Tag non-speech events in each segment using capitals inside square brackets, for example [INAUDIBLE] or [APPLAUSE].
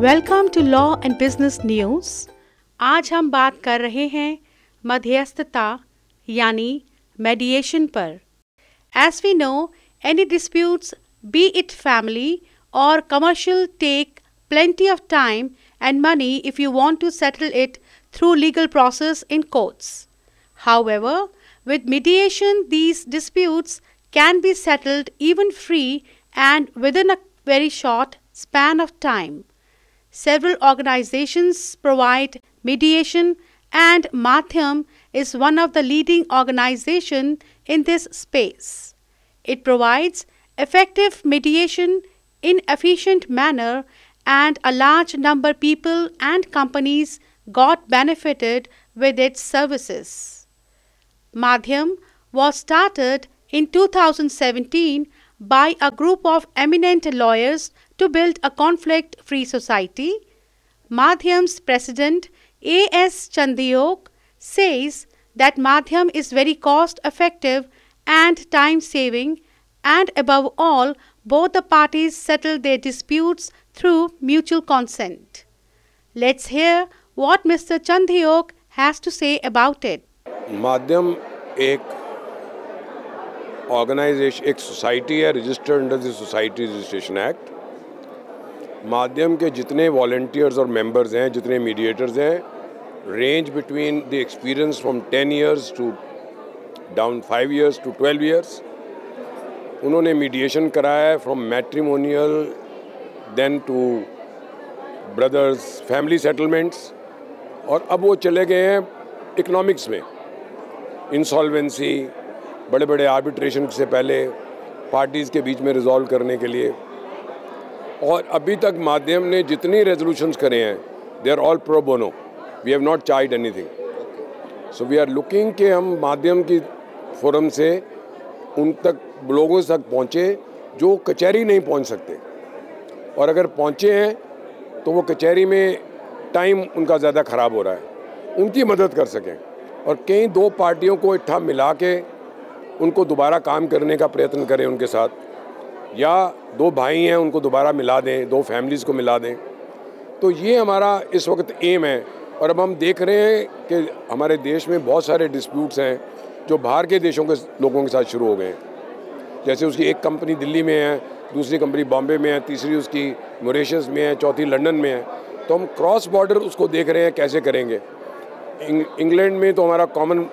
Welcome to law and business news आज हम बात कर रहे हैं मध्यस्थता यानी मेडिएशन पर as we know any disputes be it family और commercial take plenty of time and money if you want to settle it through legal process in courts. However, with mediation these disputes can be settled even free and within a very short span of time. Several organizations provide mediation and Mathyam is one of the leading organization in this space. It provides effective mediation in efficient manner and a large number people and companies got benefited with its services. Madhyam was started in 2017 by a group of eminent lawyers to build a conflict free society, Madhyam's president A.S. Chandiok says that Madhyam is very cost effective and time saving, and above all, both the parties settle their disputes through mutual consent. Let's hear what Mr. Chandiok has to say about it. Madhyam एक organisation एक society है registered under the society registration act Madhyam के जितने volunteers और members हैं, जितने mediators हैं range between the experience from ten years to down five years to twelve years उन्होंने मीडिएशन कराया है from matrimonial then to brothers family settlements और अब वो चले गए हैं इकोनॉमिक्स में। इंसॉल्वेंसी बड़े बड़े आर्बिट्रेशन से पहले पार्टीज़ के बीच में रिजॉल्व करने के लिए। और अभी तक माध्यम ने जितनी रेजोल्यूशंस करे हैं they are all pro bono we have not charged anything so we are looking के हम माध्यम की फोरम से उन तक लोगों तक पहुँचे जो कचहरी नहीं पहुँच सकते। और अगर पहुँचे हैं तो वो कचहरी में टाइम उनका ज़्यादा ख़राब हो रहा है। उनकी मदद कर सकें। और कई दो पार्टियों को इट्ठा मिला के उनको दोबारा काम करने का प्रयत्न करें उनके साथ। या दो भाई हैं, उनको दोबारा मिला दें, दो फैमिलीज़ को मिला दें। तो ये हमारा इस वक्त एम है। और अब हम देख रहे हैं कि हमारे देश में बहुत सारे डिस्प्यूट्स हैं, जो बाहर के देशों के लोगों के साथ शुरू हो गए हैं। जैसे उसकी एक कंपनी दिल्ली में है, दूसरी कंपनी बॉम्बे में है, तीसरी उसकी मोरेशस में है, चौथी लंदन में है। तो हम क्रॉस बॉर्डर उसको देख रहे हैं कैसे करेंगे। इंग्लैंड में तो हमारा कॉमन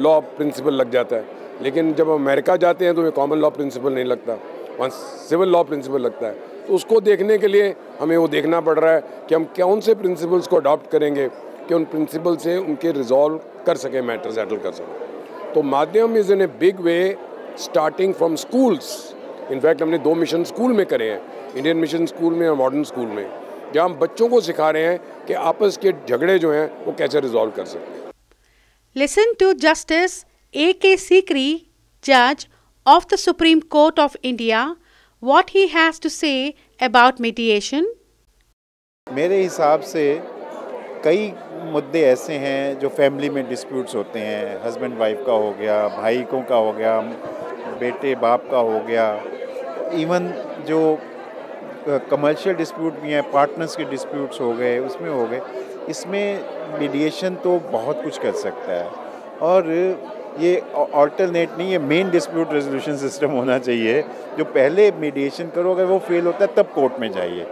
लॉ प्रिंसिपल लग जाता है। लेकिन जब अमेरिका जाते हैं तो हमें कॉमन लॉ प्रिंसिपल नहीं लगता। वहाँ सिविल लॉ प्रिंसिपल लगता है। तो उसको देखने के लिए हमें वो देखना पड़ रहा है कि हम कौन से प्रिंसिपल्स को अडॉप्ट करेंगे कि उन प्रिंसिपल से उनके रिजॉल्व कर सकें मैटर सेटल कर सकें। तो Madhyam is in a big way starting from schools in fact हमने दो मिशन स्कूल में करे हैं। इंडियन मिशन स्कूल में और मॉडर्न स्कूल में। जहाँ हम बच्चों को सिखा रहे हैं कि आपस के झगड़े जो हैं, वो कैसे रिजॉल्व कर सकते हैं। Listen to Justice A.K. Sikri, Judge of the Supreme Court of India, what he has to say about mediation. मेरे हिसाब से कई मुद्दे ऐसे हैं जो फैमिली में डिस्प्यूट्स होते हैं हस्बैंड वाइफ का हो गया भाईकों का हो गया बेटे बाप का हो गया इवन जो कमर्शियल डिस्प्यूट भी हैं पार्टनर्स के डिस्प्यूट्स हो गए उसमें हो गए इसमें मीडिएशन तो बहुत कुछ कर सकता है और ये ऑल्टरनेट नहीं है मेन डिस्प्यूट रेजोल्यूशन सिस्टम होना चाहिए। जो पहले मीडिएशन करो, अगर वो फेल होता है, तब कोर्ट में जाइए।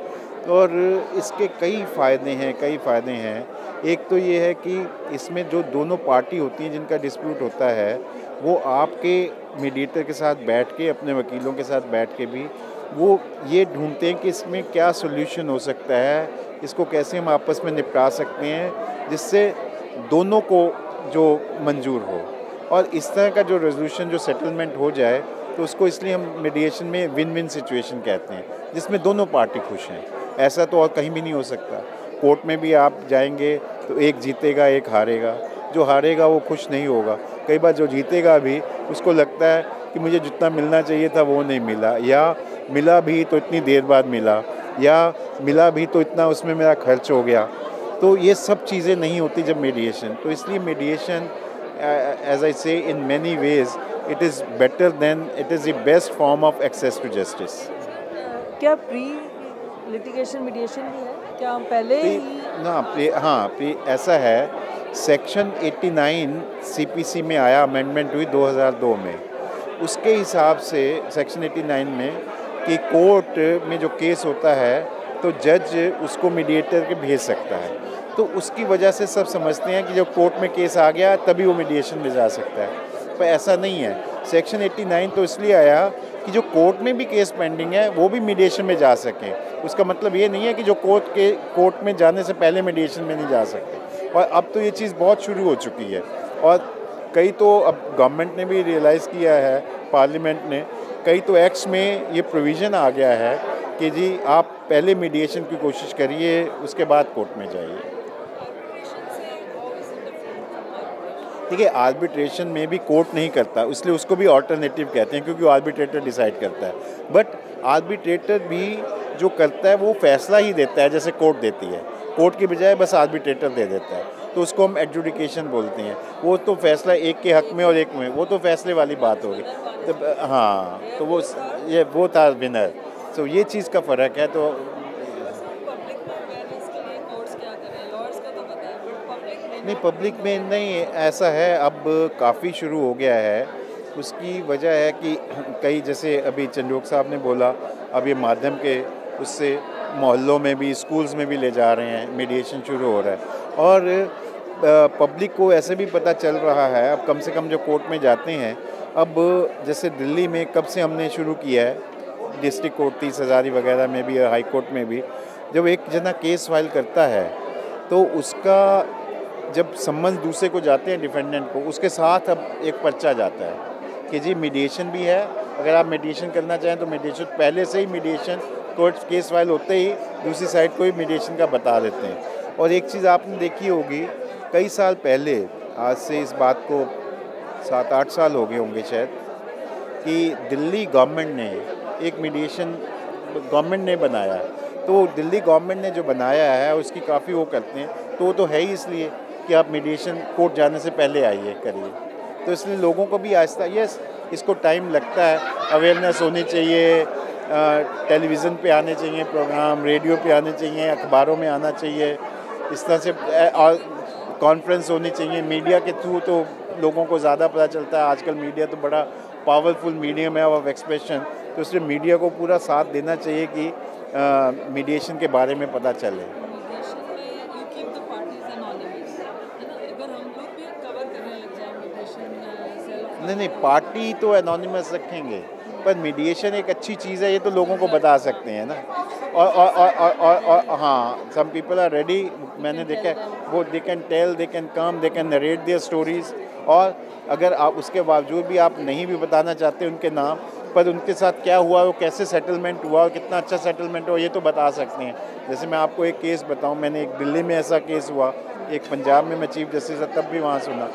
और इसके कई फ़ायदे हैं, कई फ़ायदे हैं। एक तो ये है कि इसमें जो दोनों पार्टी होती हैं, जिनका डिस्प्यूट होता है, वो आपके मीडिएटर के साथ बैठ के, अपने वकीलों के साथ बैठ के भी, वो ये ढूंढते हैं कि इसमें क्या सोल्यूशन हो सकता है, इसको कैसे हम आपस में निपटा सकते हैं, जिससे दोनों को जो मंजूर हो। और इस तरह का जो रेजोल्यूशन जो सेटलमेंट हो जाए तो उसको इसलिए हम मीडिएशन में विन विन सिचुएशन कहते हैं, जिसमें दोनों पार्टी खुश हैं। ऐसा तो और कहीं भी नहीं हो सकता। कोर्ट में भी आप जाएँगे तो एक जीतेगा, एक हारेगा। जो हारेगा, वो खुश नहीं होगा। कई बार जो जीतेगा भी, उसको लगता है कि मुझे जितना मिलना चाहिए था, वो नहीं मिला। या मिला भी तो इतनी देर बाद मिला। या मिला भी तो इतना उसमें मेरा खर्च हो गया। तो ये सब चीज़ें नहीं होती जब मेडिएशन तो इसलिए mediation as I say in many ways it is better than it is the best form of access to justice क्या प्री लिटिगेशन मीडिएशन भी है? क्या पहले प्री, ही ना प्री, हाँ प्री, ऐसा है सेक्शन 89 सीपीसी में आया अमेंडमेंट हुई 2002 में। उसके हिसाब से सेक्शन 89 में कि कोर्ट में जो केस होता है तो जज उसको मीडिएटर के भेज सकता है। तो उसकी वजह से सब समझते हैं कि जब कोर्ट में केस आ गया, तभी वो मीडिएशन में जा सकता है। पर ऐसा नहीं है। सेक्शन 89 तो इसलिए आया कि जो कोर्ट में भी केस पेंडिंग है, वो भी मीडिएशन में जा सके। उसका मतलब ये नहीं है कि जो कोर्ट के कोर्ट में जाने से पहले मीडिएशन में नहीं जा सकते। और अब तो ये चीज़ बहुत शुरू हो चुकी है। और कई तो अब गवर्नमेंट ने भी रियलाइज़ किया है पार्लियामेंट ने। कई तो एक्ट्स में ये प्रोविज़न आ गया है। कि जी, आप पहले मीडिएशन की कोशिश करिए, उसके बाद कोर्ट में जाइए। देखिए आर्बिट्रेशन में भी कोर्ट नहीं करता, इसलिए उसको भी ऑल्टरनेटिव कहते हैं, क्योंकि आर्बिट्रेटर डिसाइड करता है। बट आर्बिट्रेटर भी जो करता है, वो फैसला ही देता है, जैसे कोर्ट देती है। कोर्ट की बजाय बस आर्बिट्रेटर दे देता है। तो उसको हम एडजुडिकेशन बोलते हैं। वो तो फैसला एक के हक में और एक में, वो तो फैसले वाली बात होगी। तो हाँ तो वो ये, वो था विनर तो ये चीज़ का फ़र्क है तो नहीं पब्लिक में नहीं ऐसा है अब काफ़ी शुरू हो गया है। उसकी वजह है कि कई जैसे अभी चंडोक साहब ने बोला अब ये माध्यम के उससे मोहल्लों में भी स्कूल्स में भी ले जा रहे हैं मीडिएशन शुरू हो रहा है। और पब्लिक को ऐसे भी पता चल रहा है अब कम से कम जो कोर्ट में जाते हैं अब जैसे दिल्ली में कब से हमने शुरू किया है डिस्ट्रिक्ट कोर्ट तीस हज़ारी वगैरह में भी हाई कोर्ट में भी, जब एक जना केस फ़ाइल करता है तो उसका जब सम्मन दूसरे को जाते हैं डिफेंडेंट को, उसके साथ अब एक पर्चा जाता है कि जी मीडिएशन भी है, अगर आप मीडिएशन करना चाहें तो मीडिएशन पहले से ही मीडिएशन कोर्ट केस फ़ाइल होते ही दूसरी साइड को ही मीडिएशन का बता देते हैं। और एक चीज़ आपने देखी होगी, कई साल पहले, आज से इस बात को सात आठ साल हो गए होंगे शायद, कि दिल्ली गवर्नमेंट ने एक मीडिएशन गवर्नमेंट ने बनाया तो दिल्ली गवर्नमेंट ने जो बनाया है, उसकी काफ़ी वो करते हैं। तो वो तो है ही इसलिए कि आप मीडिएशन कोर्ट जाने से पहले आइए, करिए। तो इसलिए लोगों को भी आहिस्ता यस इसको टाइम लगता है। अवेयरनेस होनी चाहिए टेलीविज़न पे आने चाहिए प्रोग्राम रेडियो पे आने चाहिए, अखबारों में आना चाहिए। इस तरह से कॉन्फ्रेंस होनी चाहिए। मीडिया के थ्रू तो लोगों को ज़्यादा पता चलता है। आजकल मीडिया तो बड़ा पावरफुल मीडियम है ऑफ़ एक्सप्रेशन तो इसलिए मीडिया को पूरा साथ देना चाहिए कि मीडिएशन के बारे में पता चले। नहीं नहीं पार्टी तो एनोनिमस रखेंगे पर मीडिएशन एक अच्छी चीज़ है ये तो लोगों को बता सकते हैं ना। और और और और, और, और हाँ सम पीपल आर रेडी मैंने देखा वो they can tell they can come they can narrate their stories और अगर आप उसके बावजूद भी आप नहीं भी बताना चाहते उनके नाम पर उनके साथ क्या हुआ, वो कैसे सेटलमेंट हुआ और कितना अच्छा सेटलमेंट हुआ, ये तो बता सकते हैं। जैसे मैं आपको एक केस बताऊँ, मैंने एक दिल्ली में ऐसा केस हुआ, एक पंजाब में मैं चीफ जस्टिस था, तब भी वहाँ सुना।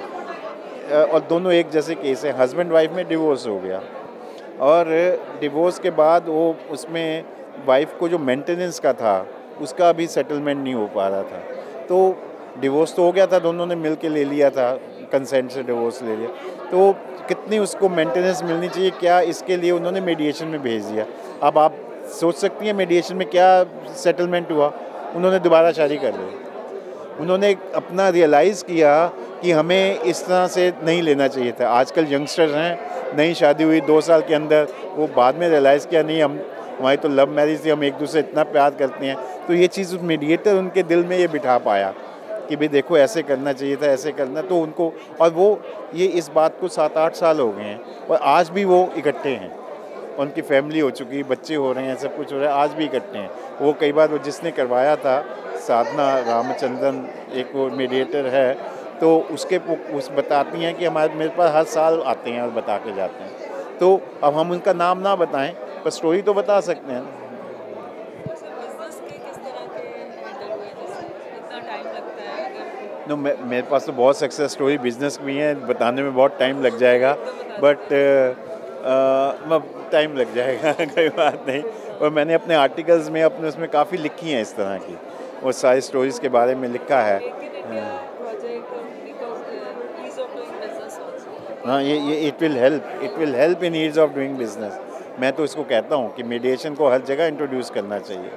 और दोनों एक जैसे केस है हस्बैंड वाइफ में डिवोर्स हो गया। और डिवोर्स के बाद वो उसमें वाइफ को जो मेंटेनेंस का था, उसका भी सेटलमेंट नहीं हो पा रहा था। तो डिवोर्स तो हो गया था, दोनों ने मिल के ले लिया था कंसेंट से डिवोर्स ले लिया। तो कितनी उसको मेंटेनेंस मिलनी चाहिए, क्या इसके लिए उन्होंने मेडिएशन में भेज दिया। अब आप सोच सकती हैं मेडिएशन में क्या सेटलमेंट हुआ? उन्होंने दोबारा शादी कर ली। उन्होंने अपना रियलाइज़ किया कि हमें इस तरह से नहीं लेना चाहिए था। आजकल यंगस्टर्स हैं, नई शादी हुई, दो साल के अंदर, वो बाद में रियलाइज़ किया, नहीं, हम, हमारी तो लव मैरिज थी, हम एक दूसरे इतना प्यार करते हैं। तो ये चीज़ उस मीडिएटर उनके दिल में ये बिठा पाया। कि भाई देखो, ऐसे करना चाहिए था, ऐसे करना। तो उनको, और वो ये इस बात को सात आठ साल हो गए हैं, और आज भी वो इकट्ठे हैं। उनकी फैमिली हो चुकी है बच्चे हो रहे हैं, सब कुछ हो रहा है, आज भी इकट्ठे हैं। वो कई बार वो जिसने करवाया था, साधना रामचंद्रन एक वो मीडिएटर है तो उसके उस बताती हैं कि हमारे, मेरे पास हर साल आते हैं और बता के जाते हैं। तो अब हम उनका नाम ना बताएँ, पर स्टोरी तो बता सकते हैं। नो मेरे पास तो बहुत सक्सेस स्टोरी बिज़नेस भी है, बताने में बहुत टाइम लग जाएगा बट टाइम लग जाएगा, [LAUGHS] कोई बात नहीं। और मैंने अपने आर्टिकल्स में, अपने उसमें काफ़ी लिखी हैं इस तरह की। और सारी स्टोरीज़ के बारे में लिखा है। हाँ। ये ये it will help it will help in ease of doing business मैं तो इसको कहता हूँ कि मीडिएशन को हर जगह इंट्रोड्यूस करना चाहिए।